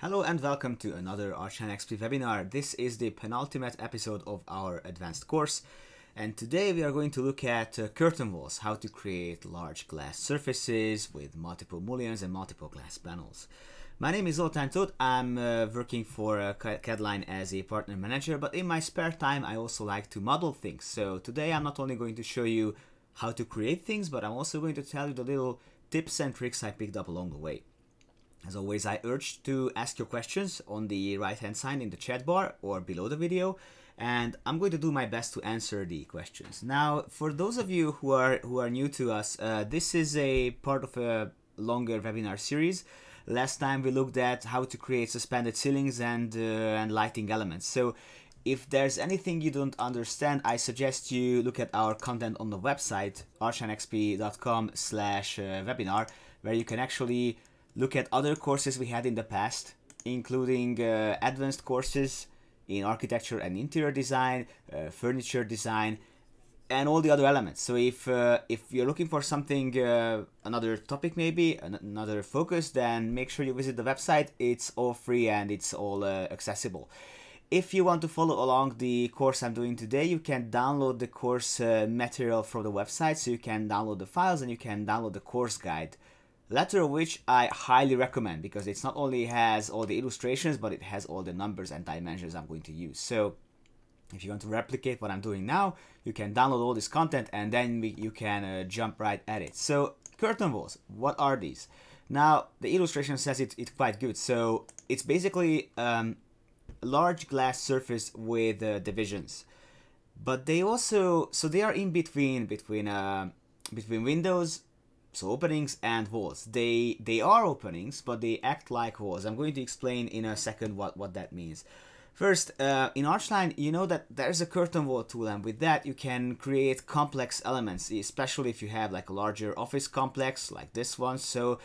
Hello and welcome to another Archline XP webinar. This is the penultimate episode of our advanced course and today we are going to look at uh, curtain walls, how to create large glass surfaces with multiple mullions and multiple glass panels. My name is Zoltán Tóth, I'm uh, working for uh, CADline as a partner manager, but in my spare time I also like to model things. So today I'm not only going to show you how to create things, but I'm also going to tell you the little tips and tricks I picked up along the way. As always, I urge to ask your questions on the right hand side in the chat bar or below the video, and I'm going to do my best to answer the questions. Now, for those of you who are who are new to us, uh, this is a part of a longer webinar series. Last time we looked at how to create suspended ceilings and uh, and lighting elements. So if there's anything you don't understand, I suggest you look at our content on the website archlinexp.com slash uh, webinar, where you can actually look at other courses we had in the past, including uh, advanced courses in architecture and interior design, uh, furniture design, and all the other elements. So if uh, if you're looking for something, uh, another topic maybe, another focus, then make sure you visit the website. It's all free and it's all uh, accessible. If you want to follow along the course I'm doing today, you can download the course uh, material from the website. So you can download the files and you can download the course guide Latter of which I highly recommend because it's not only has all the illustrations, but it has all the numbers and dimensions I'm going to use. So if you want to replicate what I'm doing now, you can download all this content and then we, you can uh, jump right at it. So curtain walls, what are these? Now the illustration says it, it's quite good. So it's basically um, a large glass surface with uh, divisions, but they also so they are in between between uh, between windows so openings and walls. They they are openings, but they act like walls. I'm going to explain in a second what, what that means. First, uh, in Archline, you know that there's a curtain wall tool, and with that you can create complex elements, especially if you have like a larger office complex like this one. So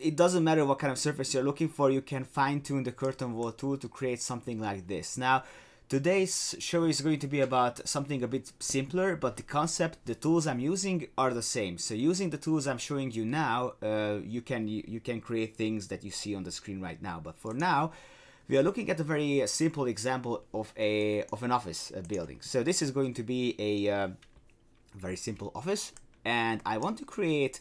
it doesn't matter what kind of surface you're looking for, you can fine tune the curtain wall tool to create something like this. Now, Today's show is going to be about something a bit simpler, but the concept, the tools I'm using are the same. So using the tools I'm showing you now, uh, you can you, you can create things that you see on the screen right now. But for now, we are looking at a very simple example of a of an office building. So this is going to be a uh, very simple office, and I want to create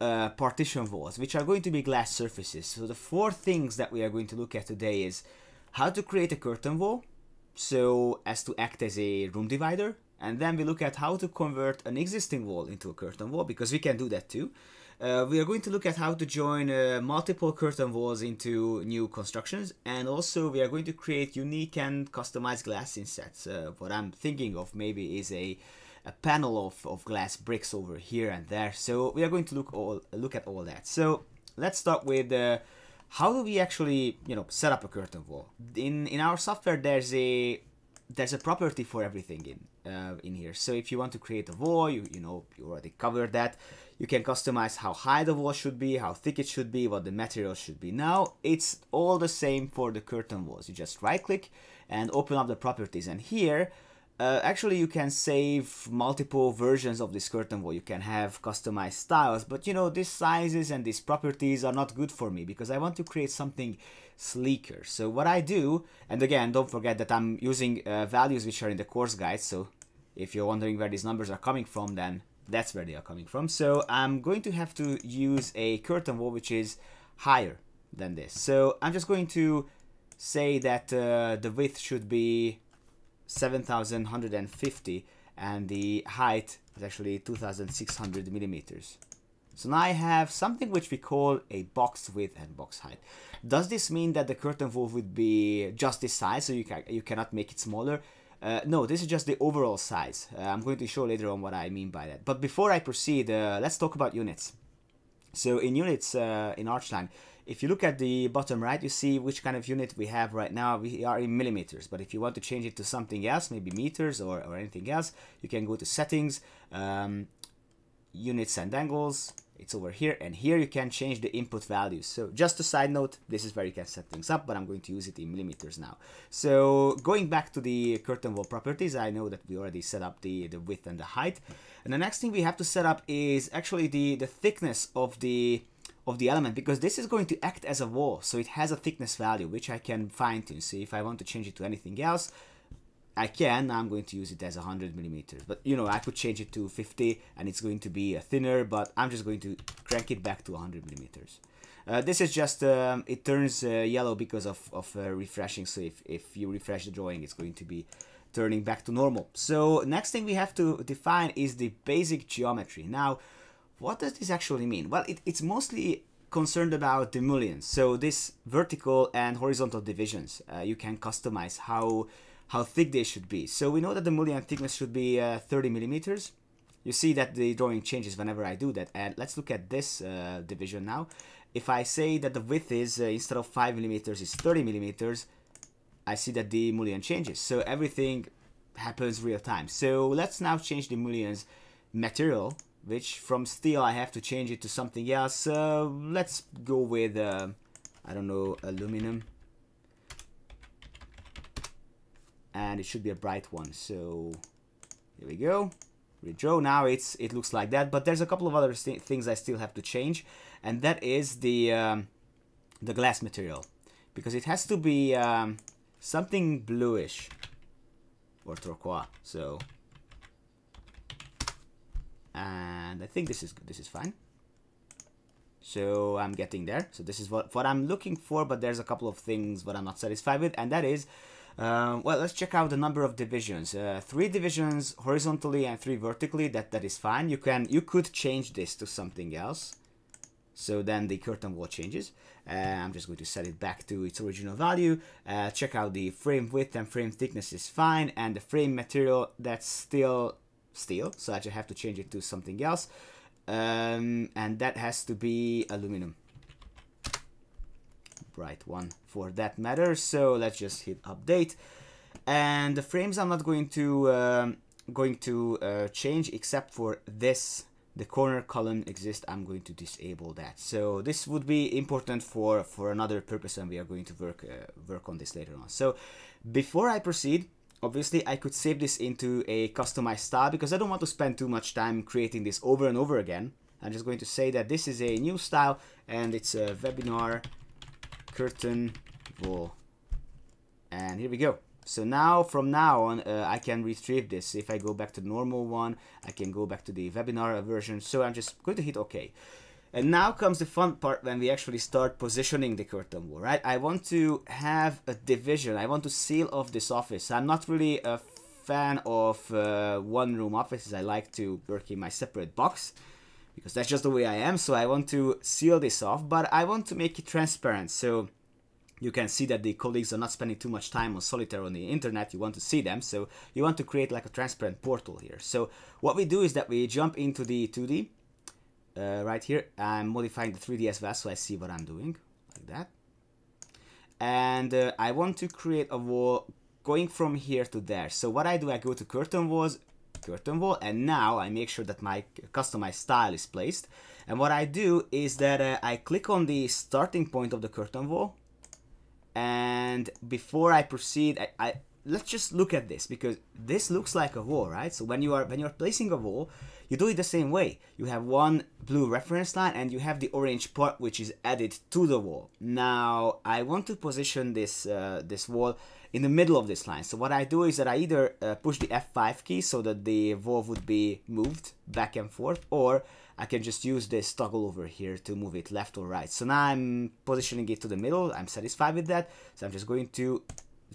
uh, partition walls, which are going to be glass surfaces. So the four things that we are going to look at today is how to create a curtain wall, so as to act as a room divider. And then we look at how to convert an existing wall into a curtain wall, because we can do that too. Uh, we are going to look at how to join uh, multiple curtain walls into new constructions and also we are going to create unique and customized glass insets. Uh, what I'm thinking of maybe is a, a panel of, of glass bricks over here and there. So we are going to look all look at all that. So let's start with uh, how do we actually you know set up a curtain wall? In in our software there's a there's a property for everything in uh, in here. So if you want to create a wall you you know you already covered that. You can customize how high the wall should be how thick it should be what the material should be. Now it's all the same for the curtain walls. You just right click and open up the properties. And here uh, actually, you can save multiple versions of this curtain wall. You can have customized styles, but you know, these sizes and these properties are not good for me because I want to create something sleeker. So what I do, and again, don't forget that I'm using uh, values which are in the course guide. So if you're wondering where these numbers are coming from, then that's where they are coming from. So I'm going to have to use a curtain wall which is higher than this. So I'm just going to say that uh, the width should be 7150 and the height is actually 2600 millimeters. So now I have something which we call a box width and box height. Does this mean that the curtain wall would be just this size so you, can, you cannot make it smaller? Uh, no, this is just the overall size. Uh, I'm going to show later on what I mean by that. But before I proceed, uh, let's talk about units. So in units uh, in Archline, if you look at the bottom right, you see which kind of unit we have right now. We are in millimeters, but if you want to change it to something else, maybe meters or, or anything else, you can go to settings, um, units and angles, it's over here and here you can change the input values. So just a side note this is where you can set things up but i'm going to use it in millimeters now. So going back to the curtain wall properties i know that we already set up the the width and the height. And the next thing we have to set up is actually the the thickness of the of the element because this is going to act as a wall so it has a thickness value which I can fine tune. See if I want to change it to anything else I can I'm going to use it as 100 millimeters. But you know I could change it to 50 and it's going to be uh, thinner but I'm just going to crank it back to 100 millimeters. Uh, this is just um, it turns uh, yellow because of, of uh, refreshing. So if, if you refresh the drawing it's going to be turning back to normal. So next thing we have to define is the basic geometry. Now what does this actually mean? Well, it, it's mostly concerned about the mullions. So this vertical and horizontal divisions, uh, you can customize how how thick they should be. So we know that the mullion thickness should be uh, 30 millimeters. You see that the drawing changes whenever I do that. And let's look at this uh, division now. If I say that the width is, uh, instead of 5 millimeters, is 30 millimeters, I see that the mullion changes. So everything happens real time. So let's now change the mullion's material which from steel I have to change it to something else. Uh, let's go with, uh, I don't know, aluminum. And it should be a bright one, so here we go. Redraw, now it's it looks like that, but there's a couple of other th things I still have to change, and that is the, um, the glass material. Because it has to be um, something bluish, or turquoise, so and I think this is this is fine. So I'm getting there. So this is what what I'm looking for but there's a couple of things what I'm not satisfied with and that is uh, well let's check out the number of divisions. Uh, three divisions horizontally and three vertically that that is fine. You can you could change this to something else. So then the curtain wall changes. Uh, I'm just going to set it back to its original value. Uh, check out the frame width and frame thickness is fine and the frame material that's still steel, so I just have to change it to something else. Um, and that has to be aluminum. Bright one for that matter. So let's just hit update. And the frames I'm not going to um, going to uh, change except for this the corner column exists I'm going to disable that so this would be important for for another purpose and we are going to work uh, work on this later on so before I proceed Obviously, I could save this into a customized style because I don't want to spend too much time creating this over and over again. I'm just going to say that this is a new style and it's a webinar curtain wall. And here we go. So now, from now on, uh, I can retrieve this. If I go back to the normal one, I can go back to the webinar version. So I'm just going to hit OK. And now comes the fun part when we actually start positioning the curtain wall, right? I want to have a division. I want to seal off this office. I'm not really a fan of uh, one-room offices. I like to work in my separate box because that's just the way I am. So I want to seal this off, but I want to make it transparent. So you can see that the colleagues are not spending too much time on solitaire on the internet you want to see them so you want to create like a transparent portal here so what we do is that we jump into the 2d uh, right here. I'm modifying the 3D as well so I see what I'm doing like that. And uh, I want to create a wall going from here to there. So what I do I go to curtain walls curtain wall and now I make sure that my customized style is placed. And what I do is that uh, I click on the starting point of the curtain wall. And before I proceed I, I let's just look at this because this looks like a wall right? So when you are when you're placing a wall you do it the same way. You have one blue reference line and you have the orange part which is added to the wall. Now I want to position this uh, this wall in the middle of this line. So what I do is that I either uh, push the F5 key so that the wall would be moved back and forth or I can just use this toggle over here to move it left or right. So now I'm positioning it to the middle. I'm satisfied with that. So I'm just going to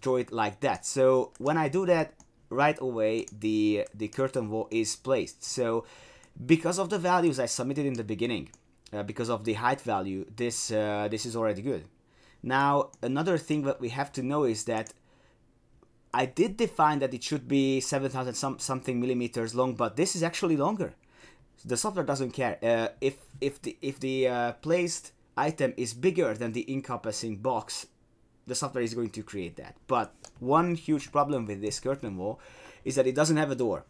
draw it like that. So when I do that, right away the the curtain wall is placed. So because of the values I submitted in the beginning, uh, because of the height value, this uh, this is already good. Now another thing that we have to know is that I did define that it should be 7,000 some, something millimeters long, but this is actually longer. The software doesn't care. Uh, if if the if the uh, placed item is bigger than the encompassing box, the software is going to create that. But one huge problem with this curtain wall is that it doesn't have a door.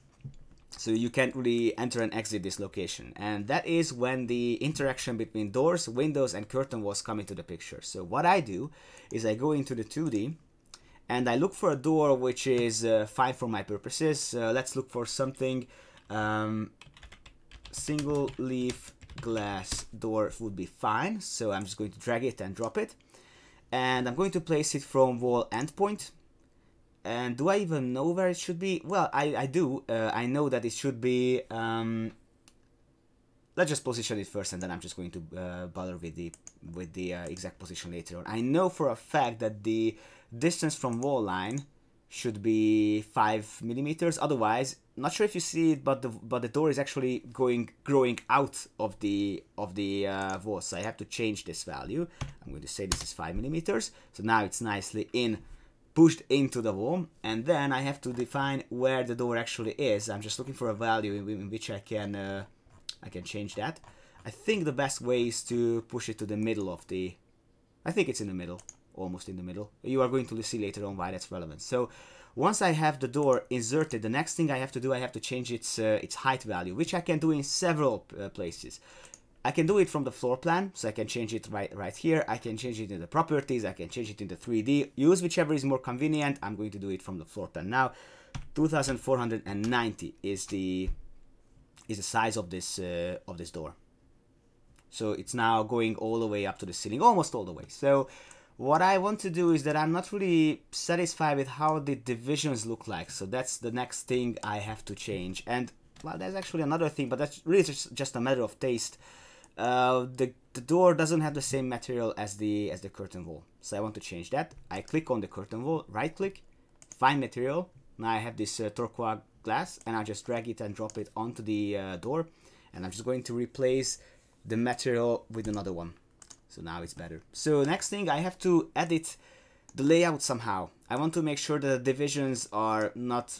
So you can't really enter and exit this location. And that is when the interaction between doors, windows, and curtain walls come into the picture. So what I do is I go into the 2D and I look for a door which is uh, fine for my purposes. Uh, let's look for something um, single leaf glass door would be fine. So I'm just going to drag it and drop it. And I'm going to place it from wall endpoint. And do I even know where it should be? Well, I, I do. Uh, I know that it should be... Um, let's just position it first and then I'm just going to uh, bother with the with the uh, exact position later on. I know for a fact that the distance from wall line should be 5 millimeters otherwise not sure if you see it but the but the door is actually going growing out of the of the uh, wall so I have to change this value I'm going to say this is 5 millimeters so now it's nicely in pushed into the wall and then I have to define where the door actually is I'm just looking for a value in, in which I can uh, I can change that. I think the best way is to push it to the middle of the... I think it's in the middle, almost in the middle. You are going to see later on why that's relevant. So once I have the door inserted, the next thing I have to do, I have to change its, uh, its height value, which I can do in several uh, places. I can do it from the floor plan, so I can change it right, right here. I can change it in the properties, I can change it in the 3D. Use whichever is more convenient. I'm going to do it from the floor plan now. 2490 is the is the size of this uh, of this door. So it's now going all the way up to the ceiling, almost all the way. So what I want to do is that I'm not really satisfied with how the divisions look like. So that's the next thing I have to change. And well, there's actually another thing, but that's really just, just a matter of taste. Uh, the, the door doesn't have the same material as the as the curtain wall. So I want to change that. I click on the curtain wall, right click, find material. Now I have this uh, turquoise glass and I just drag it and drop it onto the uh, door and I'm just going to replace the material with another one so now it's better. So next thing I have to edit the layout somehow. I want to make sure that the divisions are not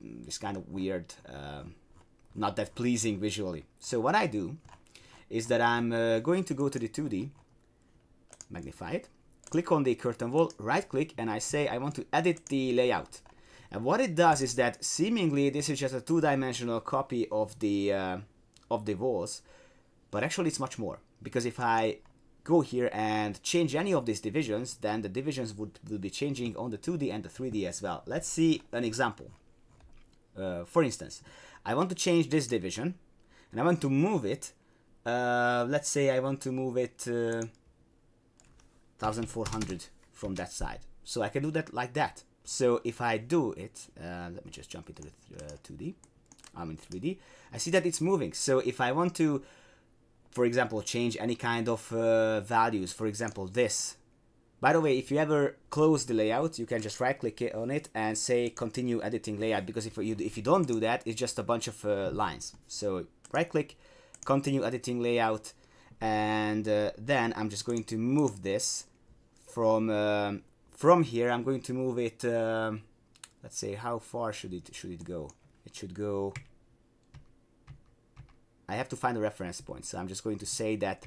this kind of weird uh, not that pleasing visually. So what I do is that I'm uh, going to go to the 2D magnify it click on the curtain wall right click and I say I want to edit the layout. And what it does is that seemingly this is just a two-dimensional copy of the uh, of the walls, but actually it's much more. Because if I go here and change any of these divisions, then the divisions would will be changing on the 2D and the 3D as well. Let's see an example. Uh, for instance, I want to change this division, and I want to move it. Uh, let's say I want to move it uh, 1400 from that side. So I can do that like that. So if I do it, uh, let me just jump into the uh, 2D. I'm in 3D. I see that it's moving. So if I want to, for example, change any kind of uh, values, for example, this. By the way, if you ever close the layout, you can just right click on it and say continue editing layout because if you if you don't do that, it's just a bunch of uh, lines. So right click, continue editing layout, and uh, then I'm just going to move this from um, from here I'm going to move it um, let's say how far should it should it go it should go I have to find a reference point so I'm just going to say that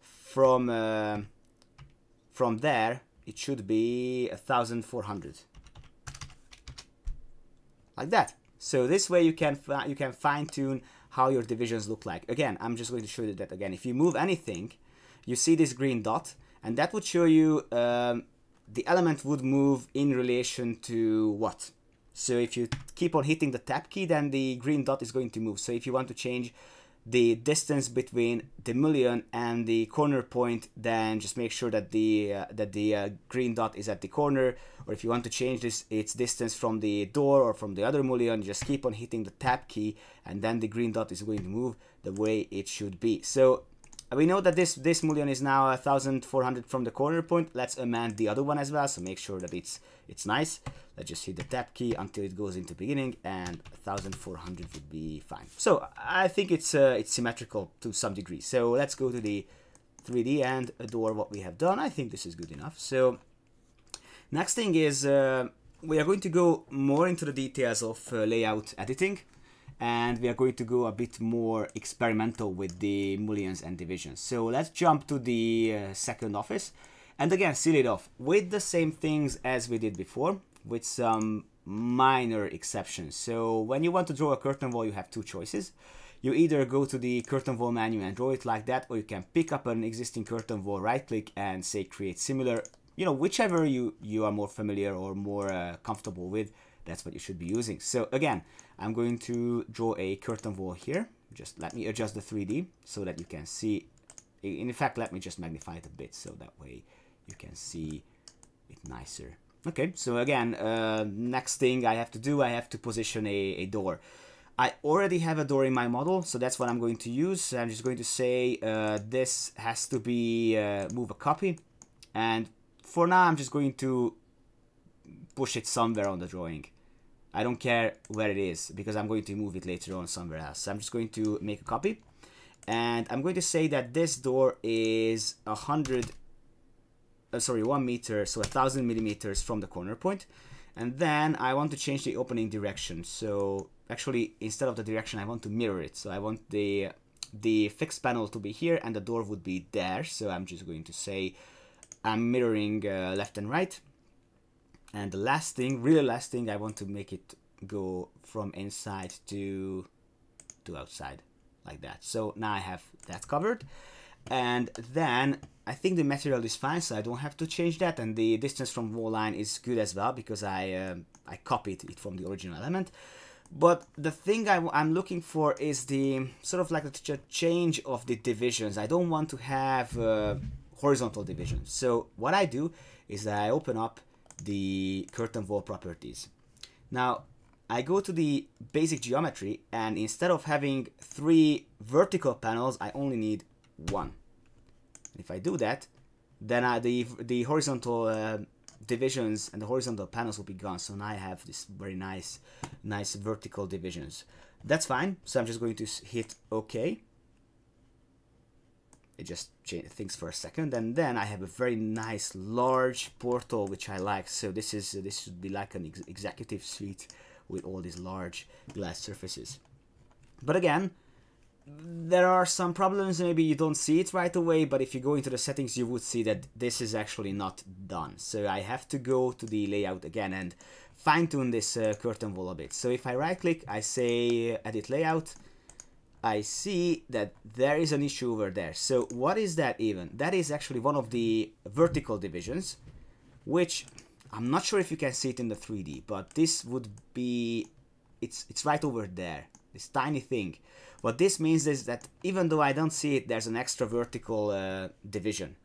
from uh, from there it should be 1400 like that so this way you can you can fine-tune how your divisions look like again I'm just going to show you that again if you move anything you see this green dot and that would show you um, the element would move in relation to what? So if you keep on hitting the tab key, then the green dot is going to move. So if you want to change the distance between the mullion and the corner point, then just make sure that the uh, that the uh, green dot is at the corner. Or if you want to change this its distance from the door or from the other mullion, just keep on hitting the tab key, and then the green dot is going to move the way it should be. So we know that this this mullion is now 1400 from the corner point. Let's amend the other one as well, so make sure that it's it's nice. Let's just hit the tab key until it goes into beginning, and 1400 would be fine. So I think it's uh, it's symmetrical to some degree. So let's go to the 3D and adore what we have done. I think this is good enough. So next thing is uh, we are going to go more into the details of uh, layout editing and we are going to go a bit more experimental with the mullions and divisions. So let's jump to the uh, second office and again seal it off with the same things as we did before with some minor exceptions. So when you want to draw a curtain wall you have two choices. You either go to the curtain wall menu and draw it like that or you can pick up an existing curtain wall, right click and say create similar, you know, whichever you, you are more familiar or more uh, comfortable with that's what you should be using. So again, I'm going to draw a curtain wall here. Just let me adjust the 3D so that you can see. In fact, let me just magnify it a bit so that way you can see it nicer. Okay, so again, uh, next thing I have to do, I have to position a, a door. I already have a door in my model, so that's what I'm going to use. I'm just going to say uh, this has to be uh, move a copy. And for now, I'm just going to push it somewhere on the drawing. I don't care where it is because I'm going to move it later on somewhere else. So I'm just going to make a copy. And I'm going to say that this door is a hundred, uh, sorry, one meter, so a thousand millimeters from the corner point. And then I want to change the opening direction. So actually, instead of the direction, I want to mirror it. So I want the the fixed panel to be here and the door would be there. So I'm just going to say I'm mirroring uh, left and right. And the last thing, really last thing, I want to make it go from inside to to outside like that. So now I have that covered. And then I think the material is fine, so I don't have to change that. And the distance from wall line is good as well because I um, I copied it from the original element. But the thing I, am looking for is the sort of like the change of the divisions. I don't want to have uh, horizontal divisions. So what I do is I open up the curtain wall properties. Now I go to the basic geometry and instead of having three vertical panels, I only need one. If I do that, then I, the, the horizontal uh, divisions and the horizontal panels will be gone. So now I have this very nice, nice vertical divisions. That's fine. So I'm just going to hit OK. It just thinks for a second, and then I have a very nice large portal which I like. So this is this should be like an ex executive suite with all these large glass surfaces. But again, there are some problems maybe you don't see it right away but if you go into the settings you would see that this is actually not done so I have to go to the layout again and fine-tune this uh, curtain wall a bit so if I right click I say edit layout I see that there is an issue over there so what is that even that is actually one of the vertical divisions which I'm not sure if you can see it in the 3D but this would be it's it's right over there this tiny thing what this means is that even though I don't see it, there's an extra vertical uh, division.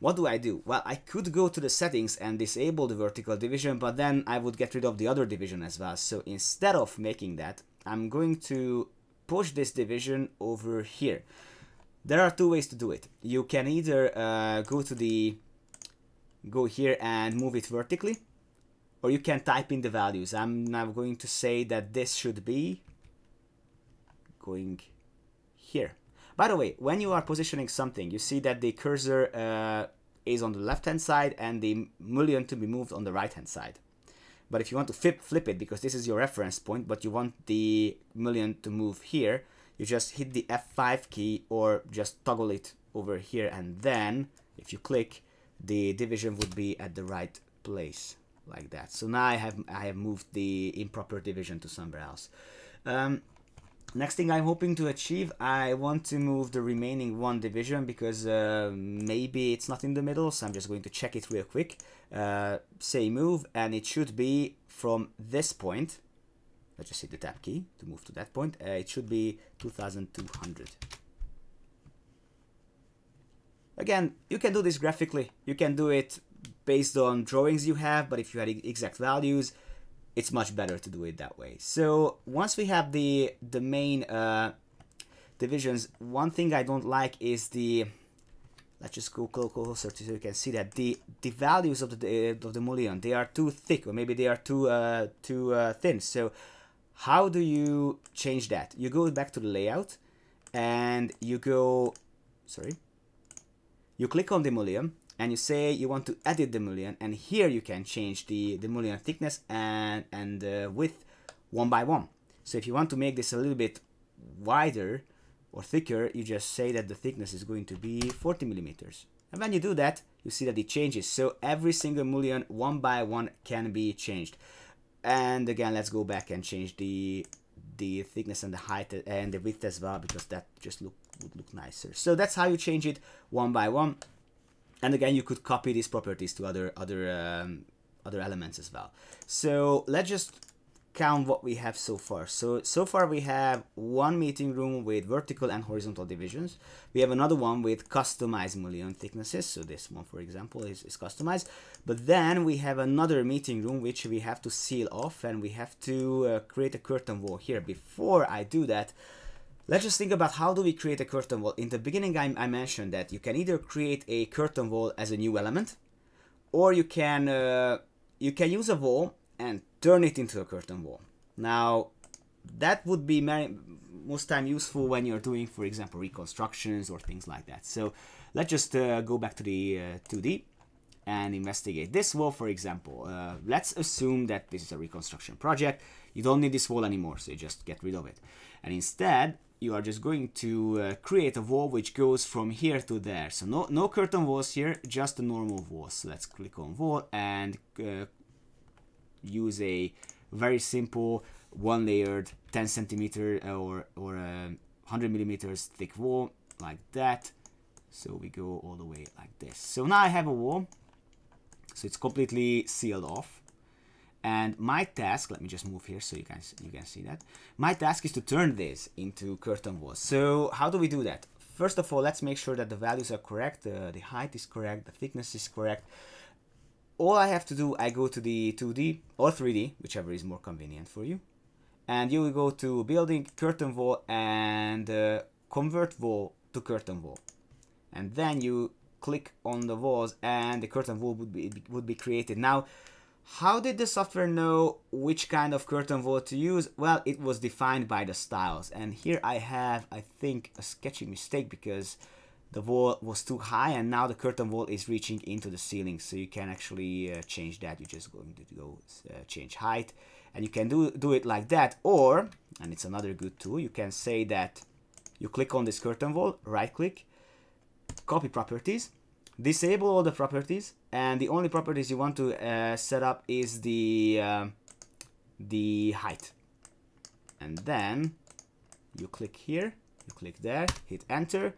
What do I do? Well, I could go to the settings and disable the vertical division, but then I would get rid of the other division as well. So instead of making that, I'm going to push this division over here. There are two ways to do it. You can either uh, go to the go here and move it vertically, or you can type in the values. I'm now going to say that this should be going here. By the way, when you are positioning something, you see that the cursor uh, is on the left hand side and the mullion to be moved on the right hand side. But if you want to flip, flip it, because this is your reference point, but you want the mullion to move here, you just hit the F5 key or just toggle it over here. And then if you click the division would be at the right place like that. So now I have I have moved the improper division to somewhere else. Um, Next thing I'm hoping to achieve, I want to move the remaining one division because uh, maybe it's not in the middle, so I'm just going to check it real quick. Uh, say move, and it should be from this point. Let's just hit the tab key to move to that point. Uh, it should be 2200. Again, you can do this graphically. You can do it based on drawings you have, but if you had exact values, it's much better to do it that way. So once we have the the main uh, divisions, one thing I don't like is the let's just go closer so you can see that the the values of the of the mullion they are too thick or maybe they are too uh, too uh, thin. So how do you change that? You go back to the layout and you go sorry you click on the mullion and you say you want to edit the mullion and here you can change the, the mullion thickness and, and uh, width one by one. So if you want to make this a little bit wider or thicker, you just say that the thickness is going to be 40 millimeters. And when you do that, you see that it changes. So every single mullion one by one can be changed. And again, let's go back and change the the thickness and the height and the width as well because that just look would look nicer. So that's how you change it one by one and again you could copy these properties to other other um, other elements as well so let's just count what we have so far. So, so far we have one meeting room with vertical and horizontal divisions. We have another one with customized mullion thicknesses. So this one, for example, is, is customized. But then we have another meeting room which we have to seal off and we have to uh, create a curtain wall here. Before I do that, let's just think about how do we create a curtain wall. In the beginning, I, I mentioned that you can either create a curtain wall as a new element or you can, uh, you can use a wall and turn it into a curtain wall. Now, that would be most time useful when you're doing, for example, reconstructions or things like that. So let's just uh, go back to the uh, 2D and investigate this wall, for example. Uh, let's assume that this is a reconstruction project. You don't need this wall anymore, so you just get rid of it. And instead, you are just going to uh, create a wall which goes from here to there. So no, no curtain walls here, just a normal wall. So let's click on wall and uh, use a very simple one layered 10 centimeter or, or a 100 millimeters thick wall like that. So we go all the way like this. So now I have a wall. So it's completely sealed off. And my task, let me just move here so you guys you can see that. My task is to turn this into curtain walls. So how do we do that? First of all, let's make sure that the values are correct, uh, the height is correct, the thickness is correct all I have to do, I go to the 2D or 3D, whichever is more convenient for you. And you will go to building curtain wall and uh, convert wall to curtain wall. And then you click on the walls and the curtain wall would be, would be created. Now, how did the software know which kind of curtain wall to use? Well, it was defined by the styles. And here I have, I think, a sketching mistake because the wall was too high and now the curtain wall is reaching into the ceiling so you can actually uh, change that you're just going to go uh, change height and you can do do it like that or and it's another good tool you can say that you click on this curtain wall right click copy properties disable all the properties and the only properties you want to uh, set up is the uh, the height and then you click here you click there hit enter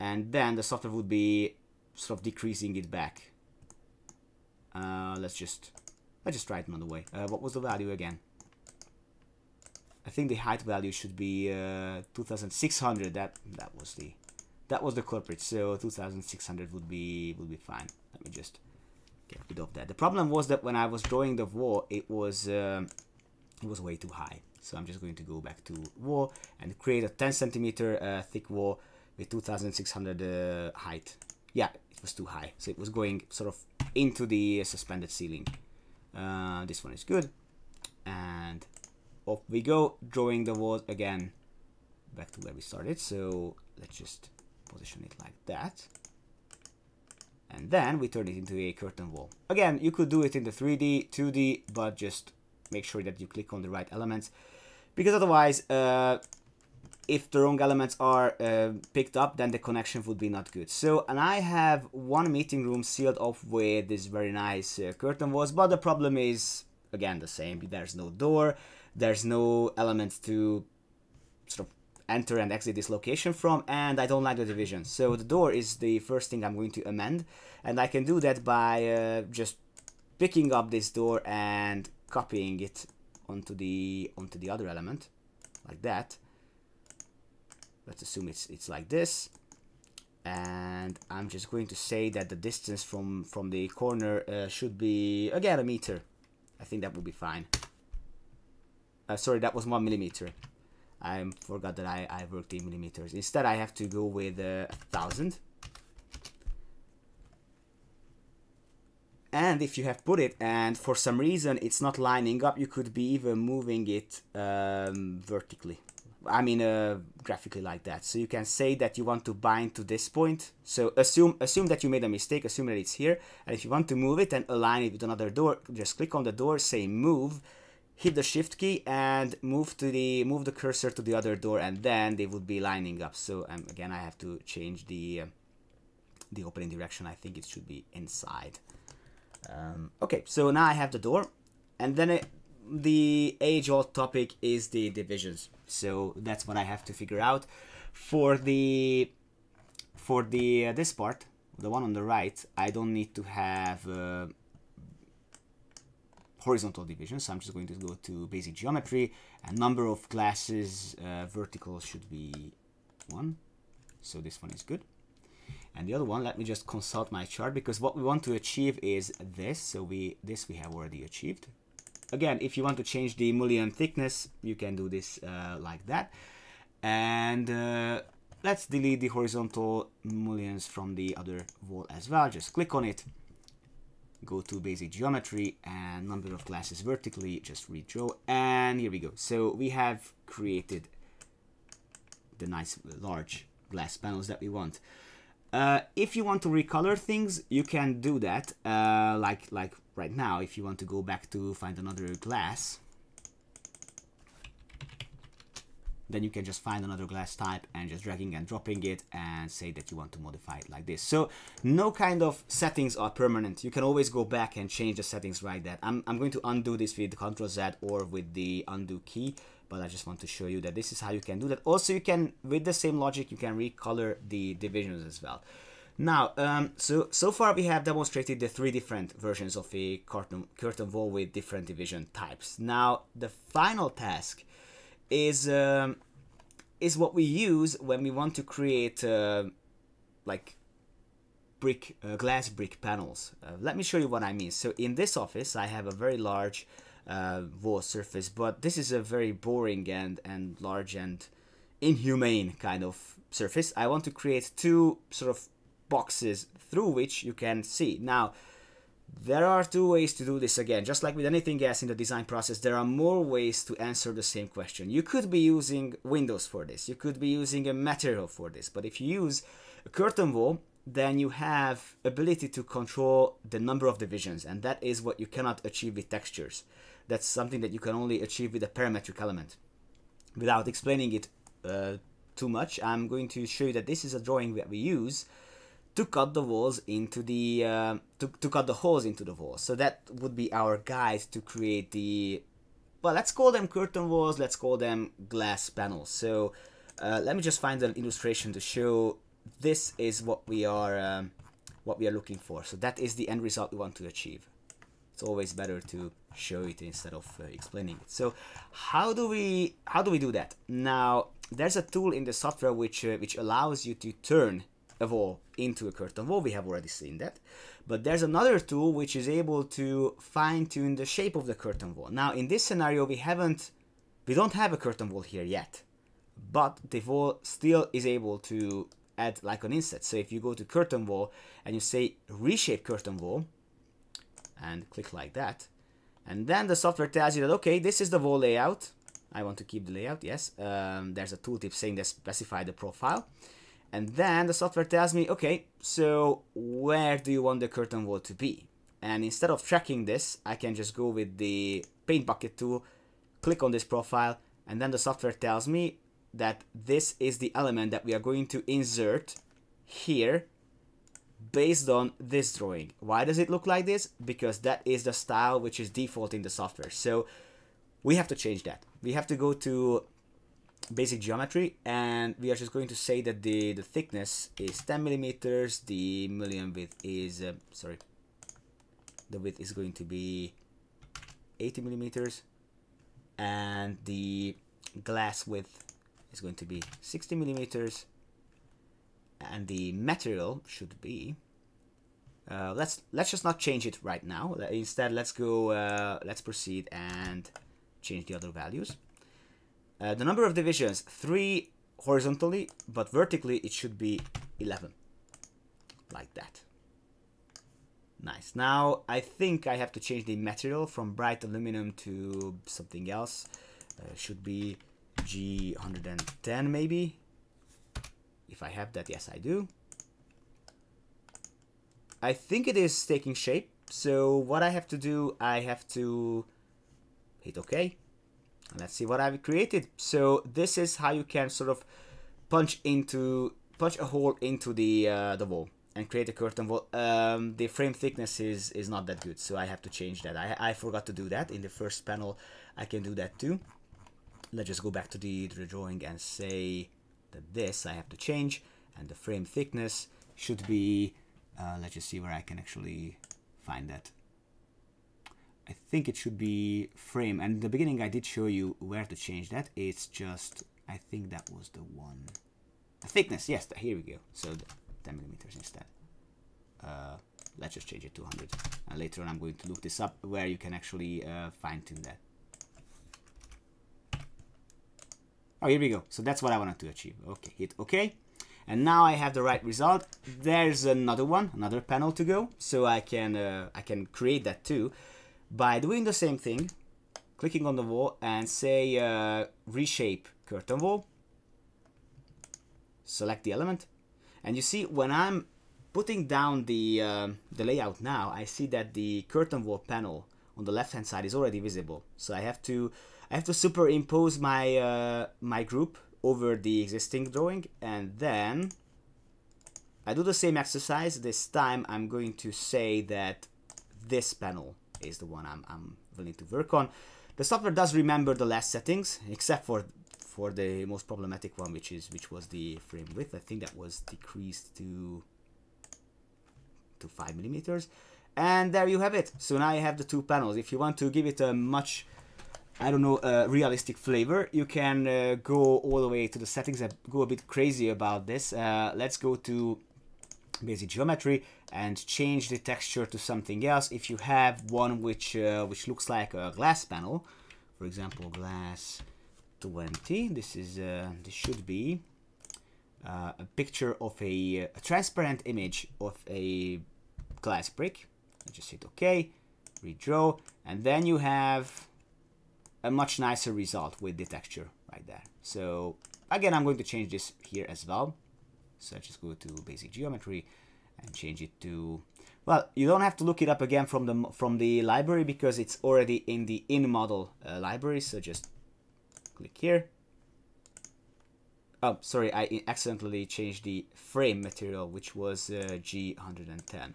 and then the software would be sort of decreasing it back. Uh, let's just let's just try it another way. Uh, what was the value again? I think the height value should be uh, 2,600. That that was the that was the culprit. So 2,600 would be would be fine. Let me just get rid of that. The problem was that when I was drawing the wall, it was um, it was way too high. So I'm just going to go back to wall and create a 10 centimeter uh, thick wall with 2600 uh, height. Yeah, it was too high. So it was going sort of into the suspended ceiling. Uh, this one is good. And off we go, drawing the wall again back to where we started. So let's just position it like that. And then we turn it into a curtain wall. Again, you could do it in the 3D, 2D, but just make sure that you click on the right elements because otherwise uh, if the wrong elements are uh, picked up, then the connection would be not good. So, and I have one meeting room sealed off with this very nice uh, curtain walls, but the problem is, again, the same. There's no door, there's no element to sort of enter and exit this location from, and I don't like the division. So the door is the first thing I'm going to amend, and I can do that by uh, just picking up this door and copying it onto the onto the other element, like that. Let's assume it's it's like this. And I'm just going to say that the distance from from the corner uh, should be again a meter. I think that would be fine. Uh, sorry that was one millimeter I forgot that I, I worked in millimeters instead I have to go with uh, a thousand and if you have put it and for some reason it's not lining up you could be even moving it um, vertically I mean, uh, graphically like that. So you can say that you want to bind to this point. So assume assume that you made a mistake, assume that it's here. And if you want to move it and align it with another door, just click on the door, say move, hit the shift key and move to the move the cursor to the other door and then they would be lining up. So um, again, I have to change the, uh, the opening direction. I think it should be inside. Um, okay, so now I have the door and then it, the age-old topic is the divisions. So that's what I have to figure out. For the for the uh, this part, the one on the right, I don't need to have uh, horizontal division. So I'm just going to go to basic geometry and number of glasses uh, vertical should be one. So this one is good. And the other one, let me just consult my chart because what we want to achieve is this. So we this we have already achieved. Again, if you want to change the mullion thickness, you can do this uh, like that. And uh, let's delete the horizontal mullions from the other wall as well. Just click on it, go to basic geometry and number of glasses vertically, just redraw. And here we go. So we have created the nice large glass panels that we want. Uh, if you want to recolor things, you can do that. Uh, like like right now, if you want to go back to find another glass, then you can just find another glass type and just dragging and dropping it and say that you want to modify it like this. So no kind of settings are permanent. You can always go back and change the settings like that. I'm, I'm going to undo this with Ctrl Z or with the undo key but I just want to show you that this is how you can do that. Also, you can, with the same logic, you can recolor the divisions as well. Now, um, so so far we have demonstrated the three different versions of a curtain, curtain wall with different division types. Now, the final task is um, is what we use when we want to create uh, like brick uh, glass brick panels. Uh, let me show you what I mean. So in this office, I have a very large uh, wall surface, but this is a very boring and, and large and inhumane kind of surface. I want to create two sort of boxes through which you can see. Now, there are two ways to do this again. Just like with anything else in the design process, there are more ways to answer the same question. You could be using windows for this. You could be using a material for this. But if you use a curtain wall, then you have ability to control the number of divisions. And that is what you cannot achieve with textures that's something that you can only achieve with a parametric element. Without explaining it uh, too much, I'm going to show you that this is a drawing that we use to cut the walls into the uh, to, to cut the holes into the walls. So that would be our guide to create the well, let's call them curtain walls. Let's call them glass panels. So uh, let me just find an illustration to show this is what we are um, what we are looking for. So that is the end result we want to achieve it's always better to show it instead of uh, explaining it. So how do we how do we do that? Now there's a tool in the software which uh, which allows you to turn wall into a curtain wall. We have already seen that. But there's another tool which is able to fine tune the shape of the curtain wall. Now in this scenario we haven't we don't have a curtain wall here yet. But the wall still is able to add like an inset. So if you go to curtain wall and you say reshape curtain wall, and click like that. And then the software tells you that, okay, this is the wall layout. I want to keep the layout, yes. Um, there's a tooltip saying that specify the profile. And then the software tells me, okay, so where do you want the curtain wall to be? And instead of tracking this, I can just go with the paint bucket tool, click on this profile, and then the software tells me that this is the element that we are going to insert here based on this drawing. Why does it look like this? Because that is the style which is default in the software. So we have to change that. We have to go to basic geometry and we are just going to say that the, the thickness is 10 millimeters, the mullion width is, uh, sorry, the width is going to be 80 millimeters and the glass width is going to be 60 millimeters and the material should be uh, let's let's just not change it right now. Instead let's go uh, let's proceed and change the other values uh, the number of divisions 3 horizontally but vertically it should be 11 like that nice now I think I have to change the material from bright aluminum to something else uh, should be G110 maybe if I have that, yes I do. I think it is taking shape. So what I have to do, I have to hit OK. Let's see what I've created. So this is how you can sort of punch into punch a hole into the uh, the wall and create a curtain wall. Um, the frame thickness is is not that good, so I have to change that. I I forgot to do that in the first panel. I can do that too. Let's just go back to the, the drawing and say that this I have to change and the frame thickness should be uh, let's just see where I can actually find that I think it should be frame. And in the beginning, I did show you where to change that. It's just, I think that was the one. The thickness, yes, here we go. So 10 millimeters instead. Uh, let's just change it to 100. And later on, I'm going to look this up where you can actually uh, fine tune that. Oh, here we go. So that's what I wanted to achieve. Okay, hit OK. And now I have the right result. There's another one, another panel to go. So I can uh, I can create that too by doing the same thing, clicking on the wall and say uh, reshape curtain wall. Select the element. And you see when I'm putting down the, uh, the layout now, I see that the curtain wall panel on the left hand side is already visible. So I have to I have to superimpose my uh, my group over the existing drawing and then I do the same exercise. This time I'm going to say that this panel is the one I'm, I'm willing to work on. The software does remember the last settings except for for the most problematic one which is which was the frame width. I think that was decreased to to 5 millimeters and there you have it. So now you have the two panels. If you want to give it a much I don't know, uh, realistic flavor. You can uh, go all the way to the settings and go a bit crazy about this. Uh, let's go to basic geometry and change the texture to something else. If you have one which uh, which looks like a glass panel, for example, glass 20, this is uh, this should be uh, a picture of a, a transparent image of a glass brick. just hit OK, redraw, and then you have a much nicer result with the texture right there. So again, I'm going to change this here as well. So I just go to basic geometry and change it to, well, you don't have to look it up again from the from the library because it's already in the in model uh, library. So just click here. Oh, sorry, I accidentally changed the frame material, which was uh, G110.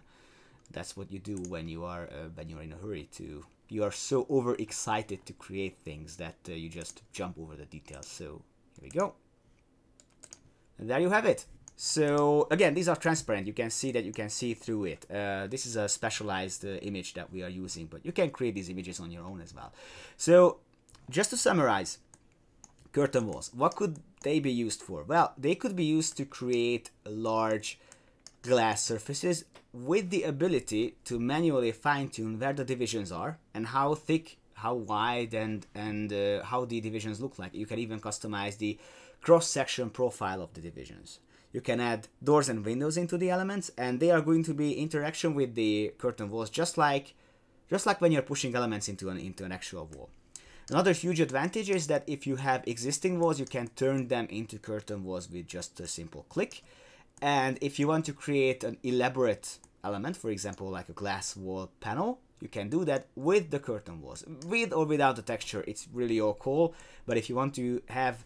That's what you do when you are uh, when you're in a hurry to you are so overexcited to create things that uh, you just jump over the details. So here we go. And there you have it. So again, these are transparent. You can see that you can see through it. Uh, this is a specialized uh, image that we are using, but you can create these images on your own as well. So just to summarize, curtain walls, what could they be used for? Well, they could be used to create large glass surfaces with the ability to manually fine-tune where the divisions are and how thick, how wide, and, and uh, how the divisions look like. You can even customize the cross-section profile of the divisions. You can add doors and windows into the elements and they are going to be interaction with the curtain walls just like just like when you're pushing elements into an into an actual wall. Another huge advantage is that if you have existing walls, you can turn them into curtain walls with just a simple click. And if you want to create an elaborate element, for example, like a glass wall panel, you can do that with the curtain walls. With or without the texture, it's really all cool. But if you want to have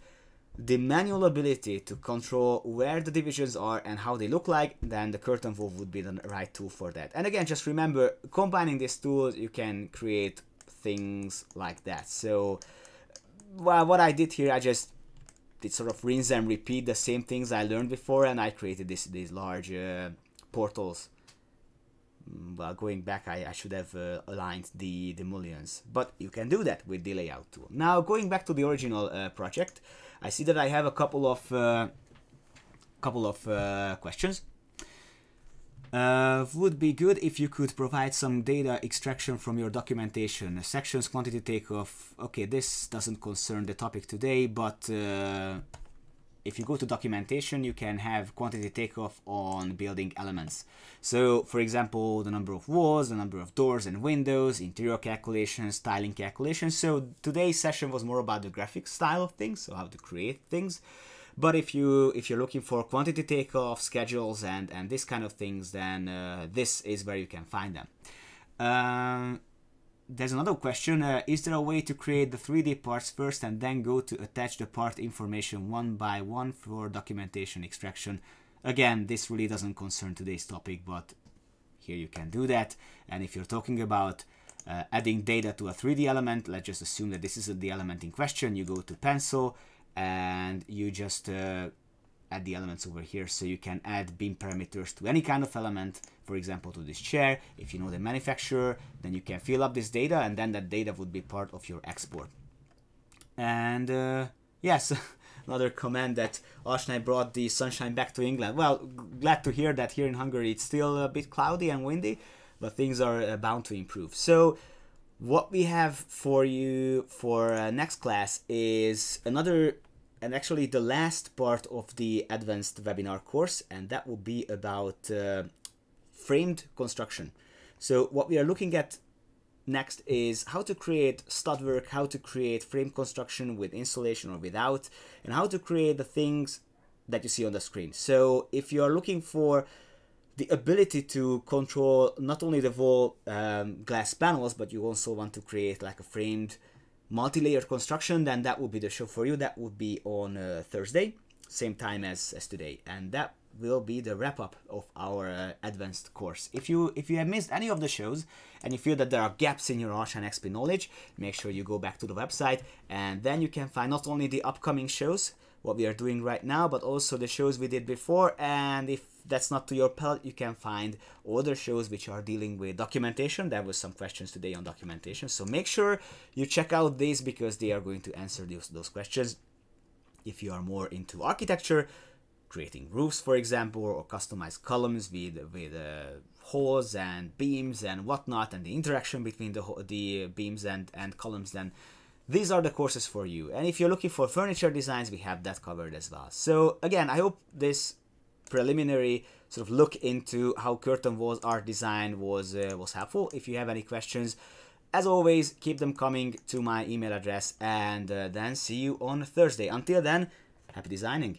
the manual ability to control where the divisions are and how they look like, then the curtain wall would be the right tool for that. And again, just remember, combining these tools, you can create things like that. So, well, what I did here, I just did sort of rinse and repeat the same things I learned before, and I created this these large uh, portals. Mm, well, going back, I, I should have uh, aligned the, the mullions, but you can do that with the layout tool. Now, going back to the original uh, project, I see that I have a couple of uh, couple of uh, questions. Uh, would be good if you could provide some data extraction from your documentation. Sections, quantity takeoff. Okay, this doesn't concern the topic today, but uh, if you go to documentation, you can have quantity takeoff on building elements. So, for example, the number of walls, the number of doors and windows, interior calculations, styling calculations. So today's session was more about the graphic style of things, so how to create things. But if you if you're looking for quantity takeoff schedules and and this kind of things, then uh, this is where you can find them. Uh, there's another question. Uh, is there a way to create the 3D parts first and then go to attach the part information one by one for documentation extraction? Again, this really doesn't concern today's topic, but here you can do that. And if you're talking about uh, adding data to a 3D element, let's just assume that this is the element in question. You go to pencil and you just uh, add the elements over here so you can add BIM parameters to any kind of element for example to this chair. If you know the manufacturer then you can fill up this data and then that data would be part of your export. And uh, yes another comment that Ashnai brought the sunshine back to England. Well glad to hear that here in Hungary it's still a bit cloudy and windy but things are uh, bound to improve. So what we have for you for uh, next class is another and actually the last part of the advanced webinar course and that will be about uh, framed construction. So what we are looking at next is how to create stud work how to create frame construction with insulation or without and how to create the things that you see on the screen. So if you are looking for the ability to control not only the wall um, glass panels but you also want to create like a framed multi-layered construction, then that would be the show for you. That would be on uh, Thursday, same time as, as today. And that will be the wrap up of our uh, advanced course. If you if you have missed any of the shows and you feel that there are gaps in your ARCHLine.XP knowledge, make sure you go back to the website and then you can find not only the upcoming shows, what we are doing right now, but also the shows we did before. And if that's not to your palate, you can find other shows which are dealing with documentation. There was some questions today on documentation. So make sure you check out these because they are going to answer those, those questions. If you are more into architecture, creating roofs, for example, or customized columns with, with uh, holes and beams and whatnot, and the interaction between the, the beams and, and columns, then these are the courses for you. And if you're looking for furniture designs, we have that covered as well. So again, I hope this preliminary sort of look into how curtain walls art design was uh, was helpful. If you have any questions, as always, keep them coming to my email address, and uh, then see you on Thursday. Until then, happy designing.